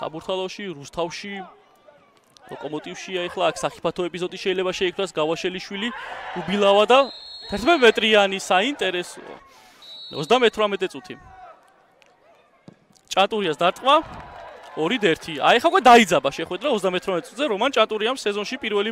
საბურთალოში, რუსთავში, ლოკომოტივში ახლა აქ საფათო ეპიზოდი შეიძლება შეიქმნას გავაშელიშვილი, უბილავა და 11 მეტრიანი საინტერესოა. 38 წუთი. ჭატურიას დარტყმა 2-1. აი ხა უკვე დაიძაბა შეხვედრა 38 წუთზე რომან ჭატურიამ სეზონში პირველი